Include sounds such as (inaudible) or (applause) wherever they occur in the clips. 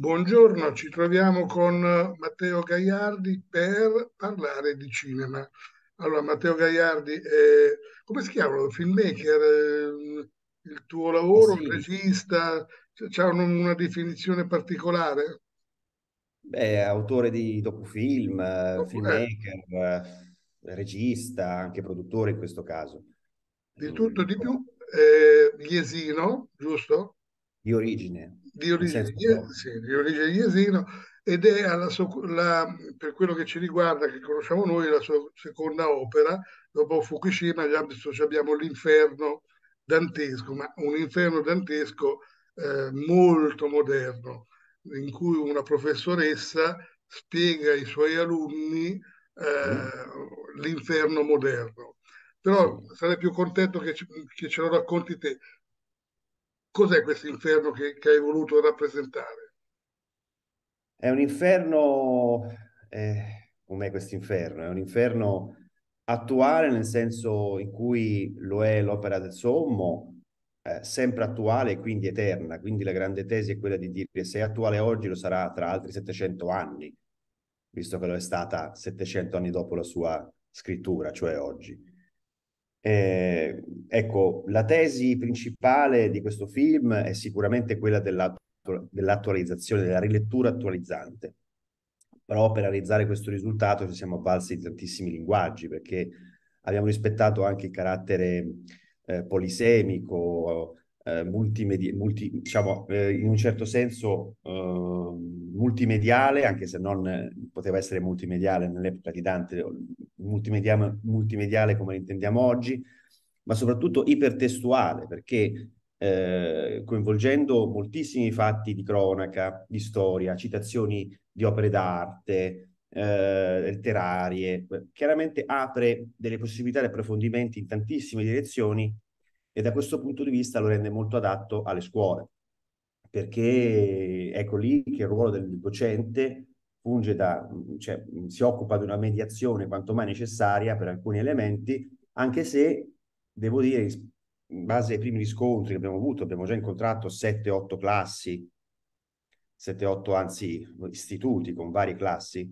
Buongiorno, ci troviamo con Matteo Gaiardi per parlare di cinema. Allora, Matteo Gaiardi, eh, come si chiama? Filmmaker, eh, il tuo Eh lavoro, sì, regista, c'è una, definizione particolare? beh, autore di docufilm, eh, Dopo- eh, filmmaker, eh, regista, anche produttore in questo caso, di Mm, tutto e di più, eh, Iesino, giusto? di origine, di in origine, sì, di origine Jesino ed è alla so- la- per quello che ci riguarda, che conosciamo noi, la sua seconda opera. Dopo Fukushima abbiamo l'inferno dantesco, ma un inferno dantesco eh, molto moderno, in cui una professoressa spiega ai suoi alunni eh, l'inferno moderno. Però sarei più contento che, ci- che ce lo racconti te. Cos'è questo inferno che, che hai voluto rappresentare? È un inferno, eh, com'è questo inferno? È un inferno attuale nel senso in cui lo è l'opera del Sommo, eh, sempre attuale e quindi eterna. Quindi la grande tesi è quella di dire se è attuale oggi lo sarà tra altri 700 anni, visto che lo è stata 700 anni dopo la sua scrittura, cioè oggi. Eh, ecco, la tesi principale di questo film è sicuramente quella dell'attu- dell'attualizzazione, della rilettura attualizzante. Però per realizzare questo risultato ci siamo avvalsi di tantissimi linguaggi, perché abbiamo rispettato anche il carattere eh, polisemico, eh, multimedi- multi- diciamo, eh, in un certo senso eh, multimediale, anche se non eh, poteva essere multimediale nell'epoca di Dante, multimedia- multimediale come intendiamo oggi, ma soprattutto ipertestuale, perché eh, coinvolgendo moltissimi fatti di cronaca, di storia, citazioni di opere d'arte, eh, letterarie, chiaramente apre delle possibilità di approfondimenti in tantissime direzioni e da questo punto di vista lo rende molto adatto alle scuole, perché ecco lì che il ruolo del docente funge da, cioè, si occupa di una mediazione quanto mai necessaria per alcuni elementi, anche se devo dire, in base ai primi riscontri che abbiamo avuto, abbiamo già incontrato 7-8 classi, 7-8 anzi istituti con varie classi,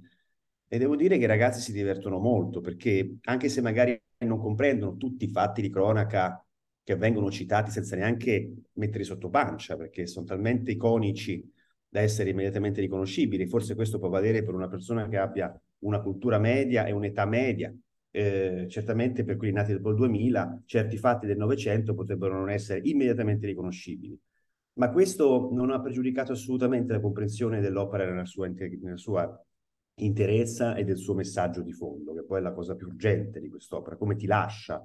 e devo dire che i ragazzi si divertono molto perché anche se magari non comprendono tutti i fatti di cronaca che vengono citati senza neanche metterli sotto pancia, perché sono talmente iconici da essere immediatamente riconoscibili. Forse questo può valere per una persona che abbia una cultura media e un'età media. Eh, certamente per quelli nati dopo il 2000, certi fatti del Novecento potrebbero non essere immediatamente riconoscibili. Ma questo non ha pregiudicato assolutamente la comprensione dell'opera nella sua, nella sua interezza e del suo messaggio di fondo, che poi è la cosa più urgente di quest'opera, come ti lascia,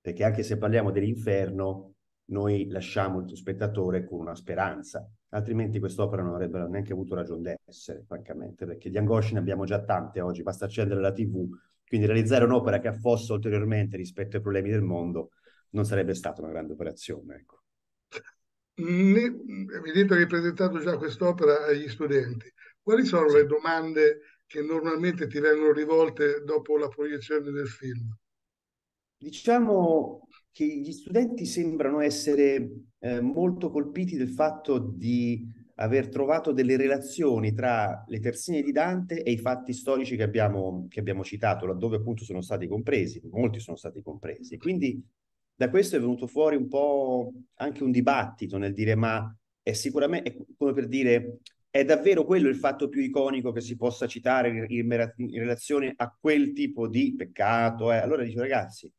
perché anche se parliamo dell'inferno, noi lasciamo il spettatore con una speranza, altrimenti quest'opera non avrebbe neanche avuto ragione d'essere, francamente, perché di angosce ne abbiamo già tante oggi, basta accendere la TV, quindi realizzare un'opera che affossa ulteriormente rispetto ai problemi del mondo non sarebbe stata una grande operazione, ecco. Mi detto che hai presentato già quest'opera agli studenti. Quali sono le Sì. domande che normalmente ti vengono rivolte dopo la proiezione del film? Diciamo che gli studenti sembrano essere eh, molto colpiti del fatto di aver trovato delle relazioni tra le terzine di Dante e i fatti storici che abbiamo, che abbiamo citato, laddove appunto sono stati compresi, molti sono stati compresi. Quindi da questo è venuto fuori un po' anche un dibattito nel dire ma è sicuramente, è come per dire, è davvero quello il fatto più iconico che si possa citare in, in, in relazione a quel tipo di peccato? Eh? Allora dico ragazzi,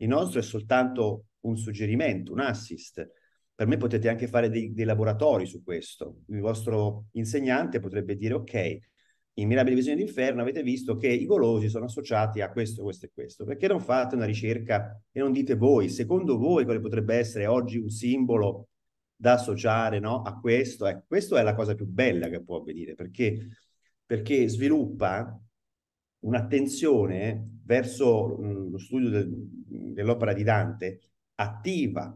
il nostro è soltanto un suggerimento, un assist. Per me potete anche fare dei, dei laboratori su questo. Il vostro insegnante potrebbe dire, ok, in Mirabile Visione d'Inferno avete visto che i golosi sono associati a questo, questo e questo. Perché non fate una ricerca e non dite voi, secondo voi quale potrebbe essere oggi un simbolo da associare no, a questo? Ecco, questa è la cosa più bella che può avvenire, perché, perché sviluppa un'attenzione verso mh, lo studio del, dell'opera di Dante attiva,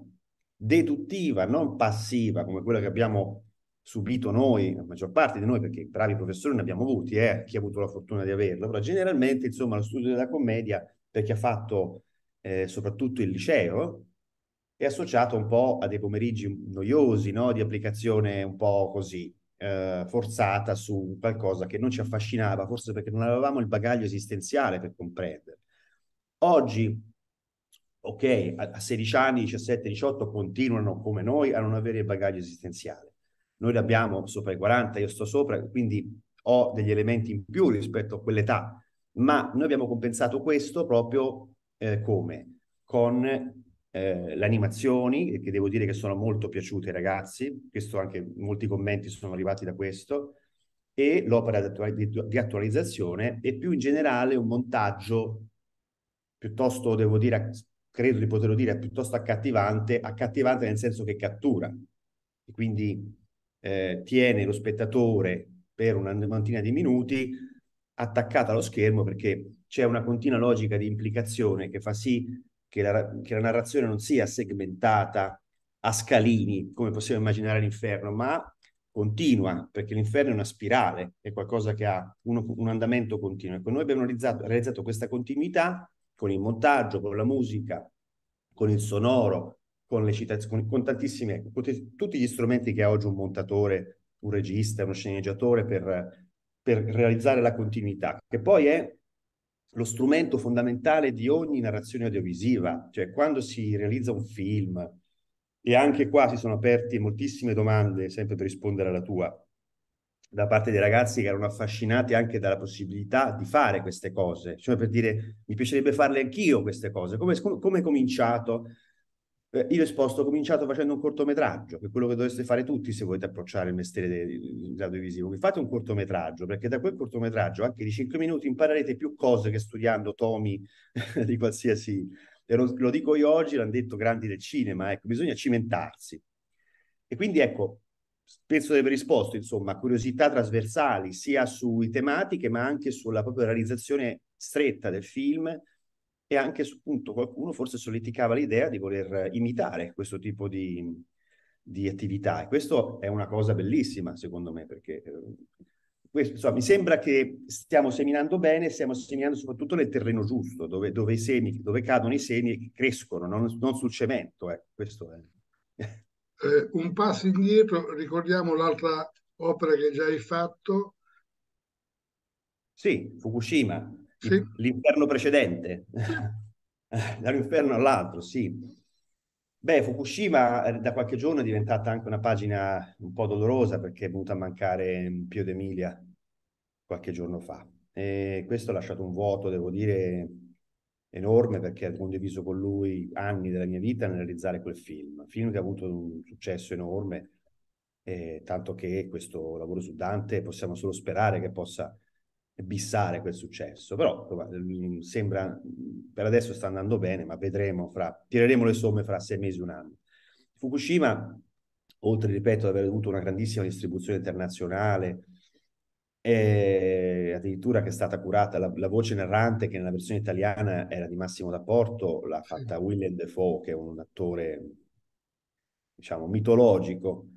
deduttiva, non passiva, come quella che abbiamo subito noi, la maggior parte di noi, perché bravi professori ne abbiamo avuti, eh, chi ha avuto la fortuna di averlo, però generalmente, insomma, lo studio della commedia, per chi ha fatto eh, soprattutto il liceo, è associato un po' a dei pomeriggi noiosi, no? Di applicazione un po' così. Eh, forzata su qualcosa che non ci affascinava, forse perché non avevamo il bagaglio esistenziale per comprendere. Oggi, ok, a, a 16 anni, 17, 18 continuano come noi a non avere il bagaglio esistenziale. Noi l'abbiamo sopra i 40, io sto sopra, quindi ho degli elementi in più rispetto a quell'età, ma noi abbiamo compensato questo proprio eh, come? Con eh, le animazioni, che devo dire che sono molto piaciute ai ragazzi, questo anche molti commenti sono arrivati da questo, e l'opera di, di attualizzazione e più in generale un montaggio piuttosto, devo dire, credo di poterlo dire, piuttosto accattivante, accattivante nel senso che cattura, e quindi eh, tiene lo spettatore per una mantina di minuti attaccata allo schermo perché c'è una continua logica di implicazione che fa sì che la, che la narrazione non sia segmentata a scalini, come possiamo immaginare l'inferno, ma continua, perché l'inferno è una spirale, è qualcosa che ha uno, un andamento continuo. Ecco, noi abbiamo realizzato, realizzato questa continuità con il montaggio, con la musica, con il sonoro, con le citazioni, con, con tantissime, con tutti gli strumenti che ha oggi un montatore, un regista, uno sceneggiatore per, per realizzare la continuità, che poi è lo strumento fondamentale di ogni narrazione audiovisiva, cioè quando si realizza un film, e anche qua si sono aperte moltissime domande, sempre per rispondere alla tua, da parte dei ragazzi che erano affascinati anche dalla possibilità di fare queste cose, cioè per dire mi piacerebbe farle anch'io queste cose, come, come è cominciato? Eh, io esposto, ho cominciato facendo un cortometraggio, che è quello che dovreste fare tutti se volete approcciare il mestiere dell'audiovisivo. Vi fate un cortometraggio, perché da quel cortometraggio, anche di 5 minuti, imparerete più cose che studiando tomi (laughs) di qualsiasi... Lo, lo dico io oggi, l'hanno detto grandi del cinema, ecco, bisogna cimentarsi. E quindi ecco, penso di aver risposto, insomma, a curiosità trasversali, sia sui tematiche, ma anche sulla propria realizzazione stretta del film, e anche su punto qualcuno forse solleticava l'idea di voler imitare questo tipo di, di attività e questo è una cosa bellissima secondo me perché eh, questo, insomma, mi sembra che stiamo seminando bene, stiamo seminando soprattutto nel terreno giusto, dove, dove, i semi, dove cadono i semi e crescono, non, non sul cemento. Eh. Questo è. Eh, un passo indietro, ricordiamo l'altra opera che già hai fatto. Sì, Fukushima, sì. l'inferno precedente, (laughs) dall'inferno all'altro, sì. Beh, Fukushima eh, da qualche giorno è diventata anche una pagina un po' dolorosa perché è venuta a mancare Pio d'Emilia qualche giorno fa. E questo ha lasciato un vuoto, devo dire, enorme perché ho condiviso con lui anni della mia vita nel realizzare quel film. Film che ha avuto un successo enorme, eh, tanto che questo lavoro su Dante possiamo solo sperare che possa bissare quel successo. Però mm, sembra, per adesso sta andando bene, ma vedremo, fra, tireremo le somme fra sei mesi e un anno. Fukushima, oltre, ripeto, ad aver avuto una grandissima distribuzione internazionale, addirittura che è stata curata la, la, voce narrante che nella versione italiana era di Massimo D'Apporto, l'ha fatta Willem Defoe, che è un attore, diciamo, mitologico.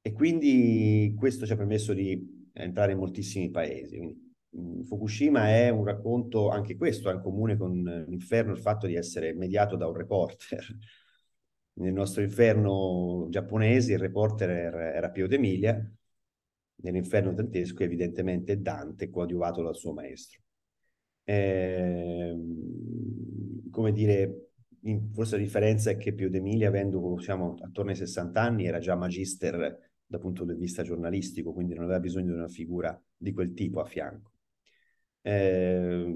E quindi questo ci ha permesso di entrare in moltissimi paesi. Quindi Fukushima è un racconto, anche questo ha in comune con l'inferno il fatto di essere mediato da un reporter. (laughs) Nel nostro inferno giapponese il reporter era Pio d'Emilia, nell'inferno dantesco evidentemente Dante coadiuvato dal suo maestro. Eh, come dire, forse la differenza è che Pio d'Emilia, avendo siamo attorno ai 60 anni, era già magister dal punto di vista giornalistico, quindi non aveva bisogno di una figura di quel tipo a fianco. Eh,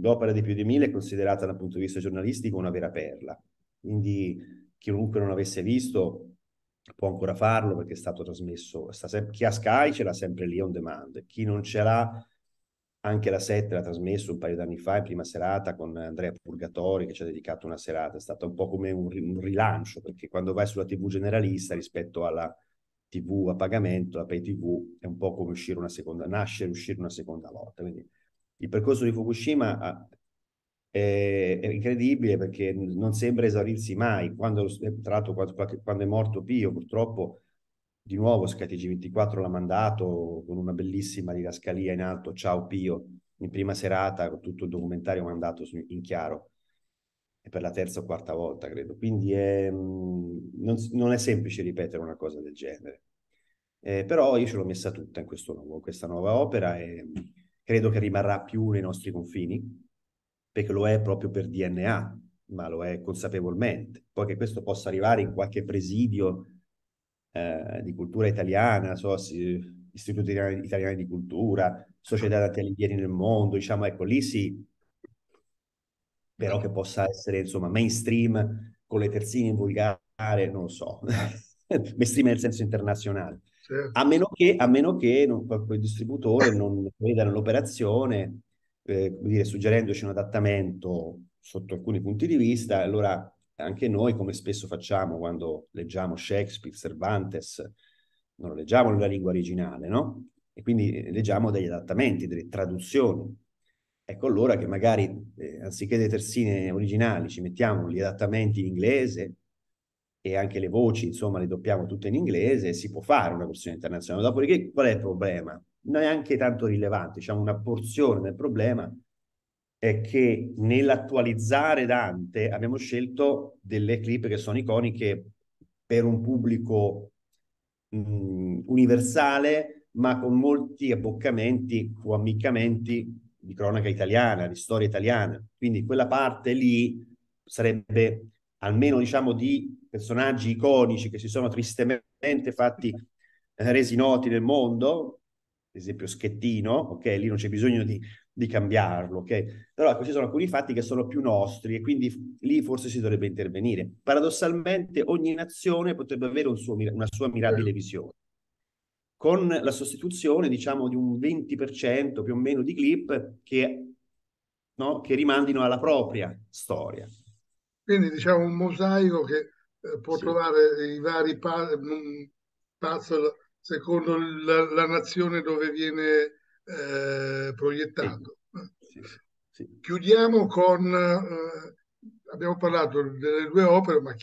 l'opera di più di mille è considerata dal punto di vista giornalistico una vera perla, quindi chiunque non avesse visto può ancora farlo perché è stato trasmesso, sta chi ha Sky ce l'ha sempre lì on demand, chi non ce l'ha anche la 7 l'ha trasmesso un paio d'anni fa in prima serata con Andrea Purgatori che ci ha dedicato una serata, è stato un po' come un rilancio perché quando vai sulla TV generalista rispetto alla TV a pagamento, la pay TV è un po' come uscire una seconda, nascere uscire una seconda volta. Quindi il percorso di Fukushima ah, è, è, incredibile perché non sembra esaurirsi mai. Quando, tra l'altro, quando, quando è morto Pio, purtroppo, di nuovo SkyTG24 l'ha mandato con una bellissima didascalia in alto, ciao Pio, in prima serata, con tutto il documentario mandato in chiaro è per la terza o quarta volta, credo. Quindi è, mm, non, non, è semplice ripetere una cosa del genere. Eh, però io ce l'ho messa tutta in nuovo, questa nuova opera e credo che rimarrà più nei nostri confini, perché lo è proprio per DNA, ma lo è consapevolmente. Poi che questo possa arrivare in qualche presidio eh, di cultura italiana, so, istituti italiani di cultura, società dati alighieri nel mondo, diciamo, ecco, lì sì, però che possa essere, insomma, mainstream con le terzine in volgare, non lo so, (laughs) mainstream nel senso internazionale. Certo. A meno che, a meno che non, quel distributore non veda nell'operazione, eh, dire, suggerendoci un adattamento sotto alcuni punti di vista, allora anche noi, come spesso facciamo quando leggiamo Shakespeare, Cervantes, non lo leggiamo nella lingua originale, no? E quindi leggiamo degli adattamenti, delle traduzioni. Ecco allora che magari, eh, anziché le terzine originali, ci mettiamo gli adattamenti in inglese e anche le voci, insomma, le doppiamo tutte in inglese si può fare una versione internazionale. Dopodiché, qual è il problema? Non è anche tanto rilevante, diciamo una porzione del problema è che nell'attualizzare Dante abbiamo scelto delle clip che sono iconiche per un pubblico mh, mm, universale, ma con molti abboccamenti o ammiccamenti di cronaca italiana, di storia italiana. Quindi quella parte lì sarebbe almeno diciamo di personaggi iconici che si sono tristemente fatti eh, resi noti nel mondo, ad esempio Schettino, ok, lì non c'è bisogno di, di cambiarlo, ok? Però ecco, ci sono alcuni fatti che sono più nostri e quindi lì forse si dovrebbe intervenire. Paradossalmente ogni nazione potrebbe avere un suo, una sua mirabile visione con la sostituzione, diciamo, di un 20% più o meno di clip che, no, che rimandino alla propria storia. Quindi diciamo un mosaico che eh, può sì. trovare i vari puzzle secondo la, la, nazione dove viene eh, proiettato. Sì. Sì. Chiudiamo con, eh, abbiamo parlato delle due opere, ma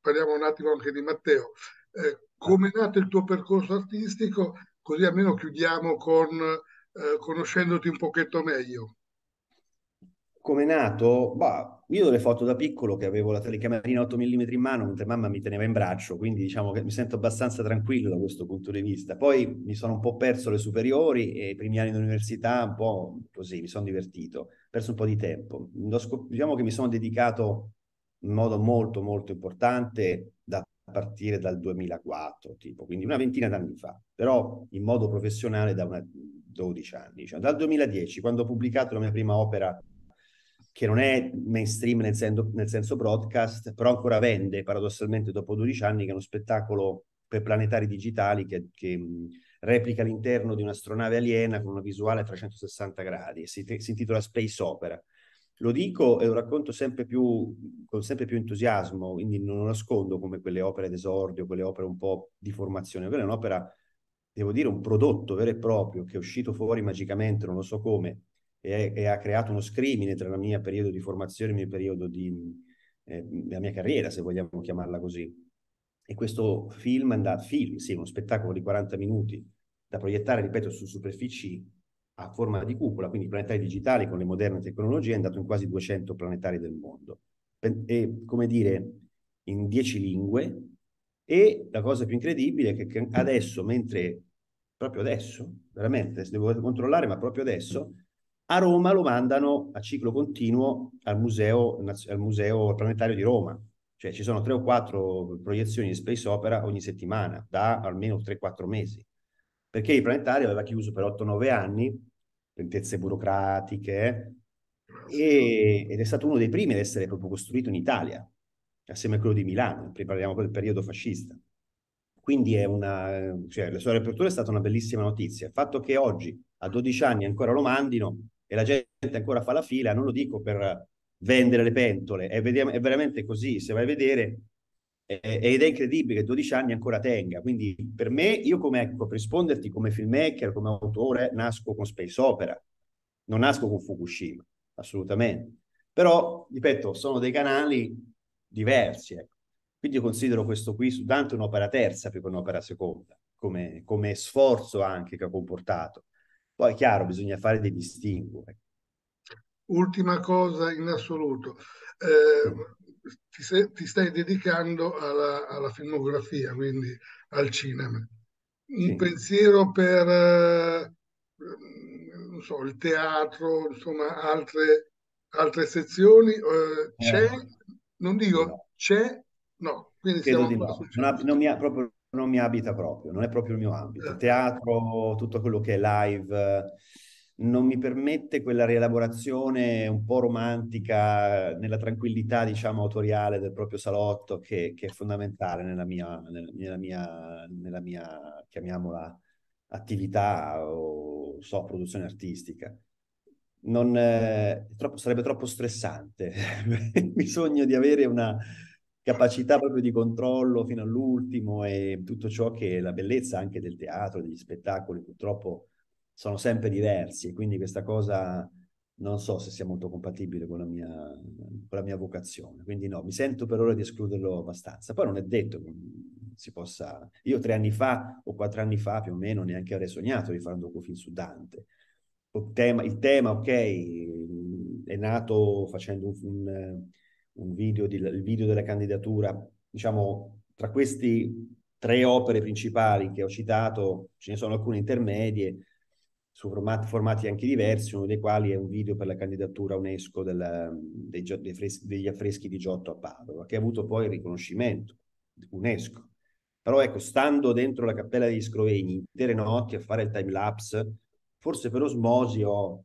parliamo un attimo anche di Matteo. Eh, come è nato il tuo percorso artistico, così almeno chiudiamo con eh, conoscendoti un pochetto meglio. Come è nato? Bah, io ho le foto da piccolo che avevo la telecamerina 8 mm in mano mentre mamma mi teneva in braccio, quindi diciamo che mi sento abbastanza tranquillo da questo punto di vista. Poi mi sono un po' perso le superiori e i primi anni dell'università un po' così, mi sono divertito, perso un po' di tempo. Diciamo che mi sono dedicato in modo molto molto importante da partire dal 2004, tipo, quindi una ventina d'anni fa, però in modo professionale da una 12 anni. Cioè, dal 2010, quando ho pubblicato la mia prima opera, che non è mainstream nel senso, nel senso broadcast, però ancora vende paradossalmente dopo 12 anni, che è uno spettacolo per planetari digitali che, che replica l'interno di un'astronave aliena con una visuale a 360 gradi, si, si intitola Space Opera lo dico e lo racconto sempre più, con sempre più entusiasmo, quindi non lo nascondo come quelle opere d'esordio, quelle opere un po' di formazione. Quella è un'opera, devo dire, un prodotto vero e proprio che è uscito fuori magicamente, non lo so come, e, e ha creato uno scrimine tra il mio periodo di formazione e il mio periodo di eh, la mia carriera, se vogliamo chiamarla così. E questo film, andato, film, sì, uno spettacolo di 40 minuti da proiettare, ripeto, su superfici a forma di cupola, quindi planetari digitali con le moderne tecnologie, è andato in quasi 200 planetari del mondo. E, come dire, in 10 lingue. E la cosa più incredibile è che adesso, mentre, proprio adesso, veramente, se devo controllare, ma proprio adesso, a Roma lo mandano a ciclo continuo al museo, al museo planetario di Roma. Cioè ci sono tre o quattro proiezioni di Space Opera ogni settimana, da almeno 3-4 mesi. Perché il planetario aveva chiuso per 8-9 anni lentezze burocratiche, e, ed è stato uno dei primi ad essere proprio costruito in Italia, assieme a quello di Milano, parliamo del periodo fascista. Quindi è una, cioè, la sua riapertura è stata una bellissima notizia. Il fatto che oggi, a 12 anni, ancora lo mandino e la gente ancora fa la fila, non lo dico per vendere le pentole, è, è veramente così. Se vai a vedere, ed è incredibile che 12 anni ancora tenga. Quindi per me, io come ecco, per risponderti come filmmaker, come autore, nasco con Space Opera, non nasco con Fukushima, assolutamente. Però, ripeto, sono dei canali diversi. Ecco. Quindi io considero questo qui su Dante un'opera terza più che un'opera seconda, come, come, sforzo anche che ha comportato. Poi, è chiaro, bisogna fare dei distinguo. Ecco. Ultima cosa in assoluto. Eh, ti, sei, ti stai dedicando alla, alla, filmografia, quindi al cinema. un sì. pensiero per eh, non so, il teatro, insomma, altre, altre sezioni? Eh, c'è, non dico c'è, no. Quindi Credo di no. Non, non, mi, proprio, non mi abita proprio, non è proprio il mio ambito. Eh. Teatro, tutto quello che è live non mi permette quella rielaborazione un po' romantica nella tranquillità, diciamo, autoriale del proprio salotto che, che è fondamentale nella mia, nella, mia, nella mia, chiamiamola, attività o so, produzione artistica. Non, eh, troppo, sarebbe troppo stressante. (laughs) Bisogna di avere una capacità proprio di controllo fino all'ultimo e tutto ciò che è la bellezza anche del teatro, degli spettacoli, purtroppo sono sempre diversi e quindi questa cosa non so se sia molto compatibile con la mia, con la mia vocazione. Quindi no, mi sento per ora di escluderlo abbastanza. Poi non è detto che si possa... Io tre anni fa o quattro anni fa più o meno neanche avrei sognato di fare un docufilm su Dante. Il tema, il tema, ok, è nato facendo un, un, un video, di, il video della candidatura, diciamo, tra questi tre opere principali che ho citato, ce ne sono alcune intermedie, su formati, formati, anche diversi, uno dei quali è un video per la candidatura UNESCO del, dei, dei fres- degli affreschi di Giotto a Padova, che ha avuto poi il riconoscimento UNESCO. Però ecco, stando dentro la cappella degli Scrovegni intere notti a fare il time lapse, forse per osmosi ho,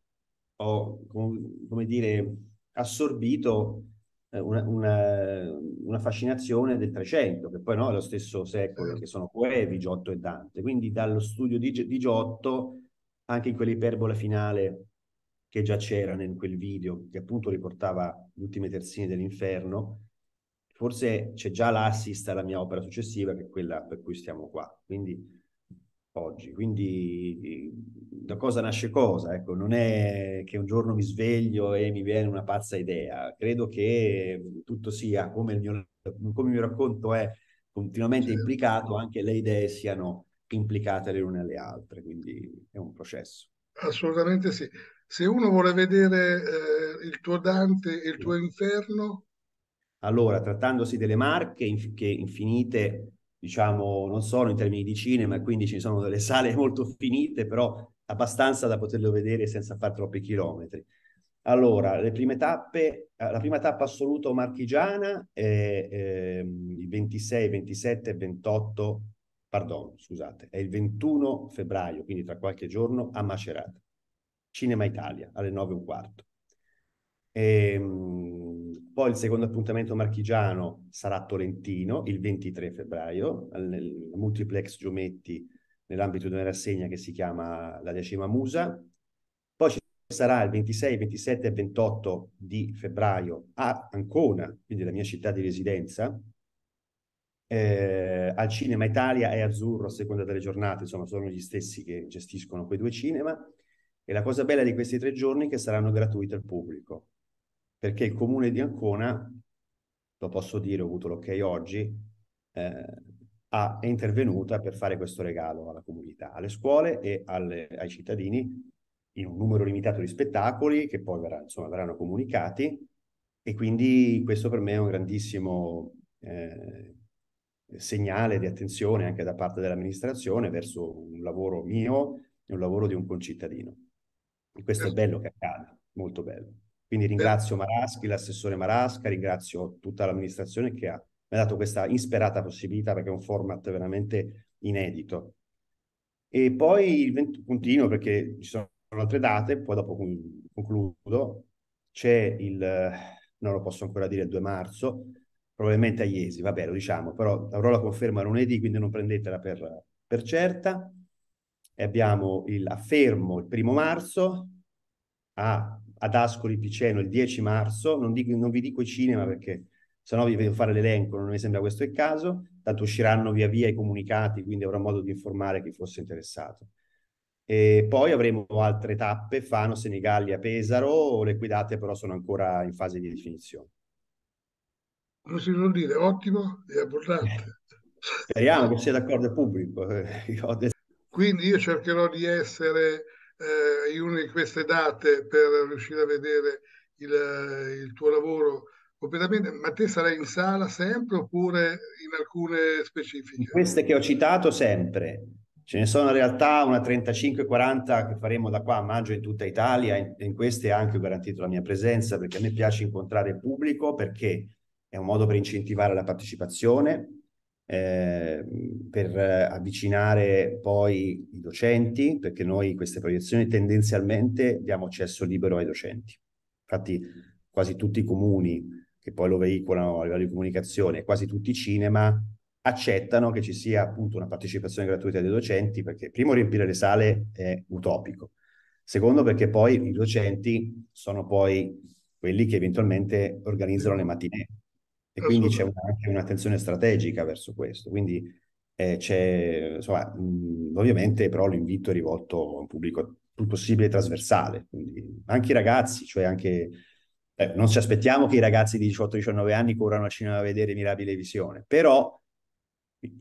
ho come dire, assorbito eh, una, una, una, fascinazione del Trecento, che poi no, è lo stesso secolo, che sono Coevi, Giotto e Dante. Quindi dallo studio di, di Giotto anche in quell'iperbola finale che già c'era in quel video, che appunto riportava gli ultimi terzini dell'inferno, forse c'è già l'assist alla mia opera successiva, che è quella per cui stiamo qua. Quindi oggi. Quindi da cosa nasce cosa? Ecco, non è che un giorno mi sveglio e mi viene una pazza idea. Credo che tutto sia, come il mio, come il mio racconto è continuamente implicato, anche le idee siano implicate le une alle altre, quindi è un processo. Assolutamente sì. Se uno vuole vedere eh, il tuo Dante e il tuo inferno... Allora, trattandosi delle marche inf- che infinite, diciamo, non sono in termini di cinema, quindi ci sono delle sale (laughs) molto finite, però abbastanza da poterlo vedere senza fare troppi chilometri. Allora, le prime tappe, eh, la prima tappa assoluta marchigiana è eh, il 26, 27 e 28 pardon, scusate, è il 21 febbraio, quindi tra qualche giorno, a Macerata, Cinema Italia, alle 9 e un quarto. E, ehm, poi il secondo appuntamento marchigiano sarà a Tolentino, il 23 febbraio, nel multiplex Giometti, nell'ambito di una rassegna che si chiama La Decima Musa. Poi ci sarà il 26, 27 e 28 di febbraio a Ancona, quindi la mia città di residenza, eh, al Cinema Italia e Azzurro a seconda delle giornate, insomma sono gli stessi che gestiscono quei due cinema. E la cosa bella di questi tre giorni è che saranno gratuiti al pubblico, perché il comune di Ancona, lo posso dire, ho avuto l'ok oggi, eh, ha, è intervenuta per fare questo regalo alla comunità, alle scuole e alle, ai cittadini in un numero limitato di spettacoli che poi verrà, insomma, verranno comunicati. E quindi questo per me è un grandissimo eh, segnale di attenzione anche da parte dell'amministrazione verso un lavoro mio e un lavoro di un concittadino. E questo è bello che accada, molto bello. Quindi ringrazio Maraschi, l'assessore Marasca, ringrazio tutta l'amministrazione che ha, mi ha dato questa insperata possibilità perché è un format veramente inedito. E poi il 20, continuo perché ci sono altre date, poi dopo concludo. C'è il, non lo posso ancora dire, il 2 marzo, probabilmente a Iesi, vabbè lo diciamo, però avrò la conferma lunedì, quindi non prendetela per, per certa. E abbiamo il affermo il primo marzo, a, ad Ascoli Piceno il 10 marzo, non, dico, non vi dico i cinema perché sennò vi vedo fare l'elenco, non mi sembra questo il caso, tanto usciranno via via i comunicati, quindi avrò modo di informare chi fosse interessato. E poi avremo altre tappe, Fano, Senigallia, Pesaro, le cui date però sono ancora in fase di definizione come si vuol dire, ottimo e abbondante. Speriamo che sia d'accordo il pubblico. Quindi io cercherò di essere eh, in una di queste date per riuscire a vedere il, il tuo lavoro completamente. Ma te sarai in sala sempre oppure in alcune specifiche? In queste che ho citato sempre. Ce ne sono in realtà una 35-40 che faremo da qua a maggio in tutta Italia e in queste anche ho garantito la mia presenza perché a me piace incontrare il pubblico perché è un modo per incentivare la partecipazione, eh, per avvicinare poi i docenti, perché noi queste proiezioni tendenzialmente diamo accesso libero ai docenti. Infatti quasi tutti i comuni che poi lo veicolano a livello di comunicazione, quasi tutti i cinema accettano che ci sia appunto una partecipazione gratuita dei docenti, perché primo riempire le sale è utopico, secondo perché poi i docenti sono poi quelli che eventualmente organizzano le mattinee e quindi c'è anche un'attenzione strategica verso questo. Quindi eh, c'è, insomma, mh, ovviamente però l'invito è rivolto a un pubblico più possibile trasversale, quindi anche i ragazzi, cioè anche eh, non ci aspettiamo che i ragazzi di 18-19 anni corrano al cinema a vedere Mirabile Visione, però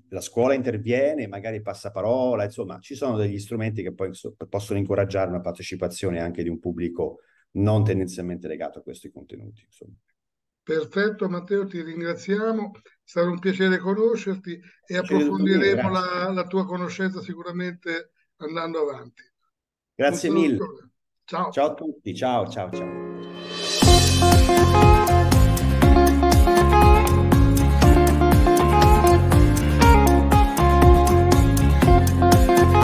la scuola interviene, magari passa parola, insomma, ci sono degli strumenti che poi so, possono incoraggiare una partecipazione anche di un pubblico non tendenzialmente legato a questi contenuti. Insomma. Perfetto Matteo, ti ringraziamo, stato un piacere conoscerti e approfondiremo la, la, tua conoscenza sicuramente andando avanti. Grazie mille. Ciao. Ciao a tutti, ciao ciao ciao.